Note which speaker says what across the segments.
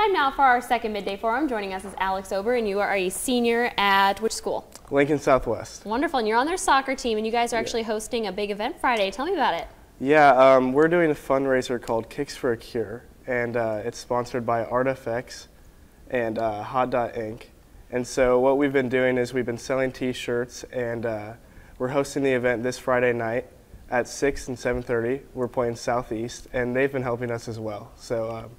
Speaker 1: Time now for our second midday forum. Joining us is Alex Ober, and you are a senior at which school?
Speaker 2: Lincoln Southwest.
Speaker 1: Wonderful, and you're on their soccer team, and you guys are actually hosting a big event Friday. Tell me about it.
Speaker 2: Yeah, um, we're doing a fundraiser called Kicks for a Cure, and uh, it's sponsored by ArtFX and uh, Hot Dot Inc. And so what we've been doing is we've been selling T-shirts, and uh, we're hosting the event this Friday night at 6 and 7.30. We're playing Southeast, and they've been helping us as well. So, um,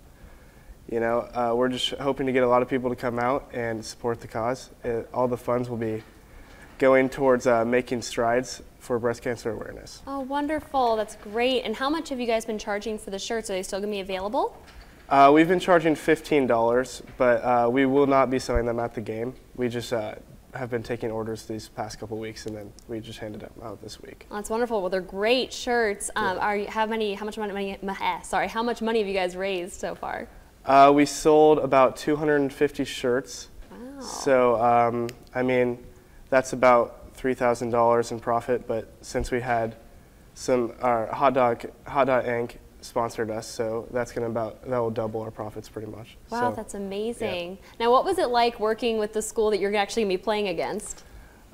Speaker 2: you know, uh, we're just hoping to get a lot of people to come out and support the cause. It, all the funds will be going towards uh, making strides for breast cancer awareness.
Speaker 1: Oh, wonderful. That's great. And how much have you guys been charging for the shirts? Are they still going to be available?
Speaker 2: Uh, we've been charging $15, but uh, we will not be selling them at the game. We just uh, have been taking orders these past couple weeks, and then we just handed them out this week.
Speaker 1: Oh, that's wonderful. Well, they're great shirts. Um,
Speaker 2: Yeah.
Speaker 1: Are you, how many? How much money? eh, Sorry, how much money have you guys raised so far?
Speaker 2: Uh, we sold about 250 shirts.
Speaker 1: Wow.
Speaker 2: So, um, I mean, that's about $3,000 in profit, but since we had some, our Hot Dog, Hot Dog Inc. sponsored us, so that's going to about, that will double our profits pretty much.
Speaker 1: Wow,
Speaker 2: So,
Speaker 1: that's amazing. Now, what was it like working with the school that you're actually going to be playing against?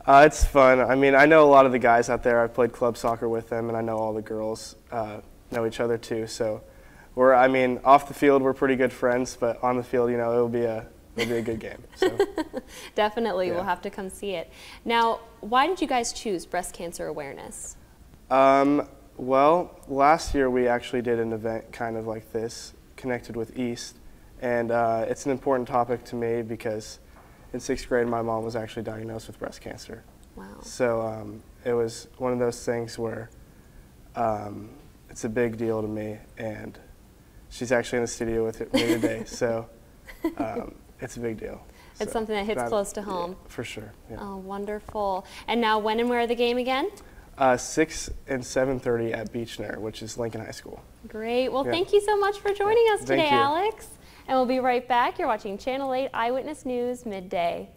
Speaker 2: Uh, it's fun. I mean, I know a lot of the guys out there. I've played club soccer with them, and I know all the girls uh, know each other too. So, we're, I mean, off the field, we're pretty good friends, but on the field, you know, it'll be a, it'll be a good game. So.
Speaker 1: Definitely, we'll have to come see it. Now, why did you guys choose breast cancer awareness?
Speaker 2: Um, well, last year we actually did an event kind of like this, connected with East, and uh, it's an important topic to me because in sixth grade my mom was actually diagnosed with breast cancer.
Speaker 1: Wow.
Speaker 2: So um, it was one of those things where um, it's a big deal to me, and she's actually in the studio with me today, so um, it's a big deal.
Speaker 1: It's
Speaker 2: So
Speaker 1: something that hits close to
Speaker 2: yeah,
Speaker 1: home.
Speaker 2: for sure. Yeah.
Speaker 1: Oh, wonderful. And now, when and where the game again?
Speaker 2: Uh, Six and seven thirty at Beechner, which is Lincoln High School.
Speaker 1: Great. Well,
Speaker 2: Yeah.
Speaker 1: thank you so much for joining us today. Alex. And we'll be right back. You're watching Channel 8 Eyewitness News Midday.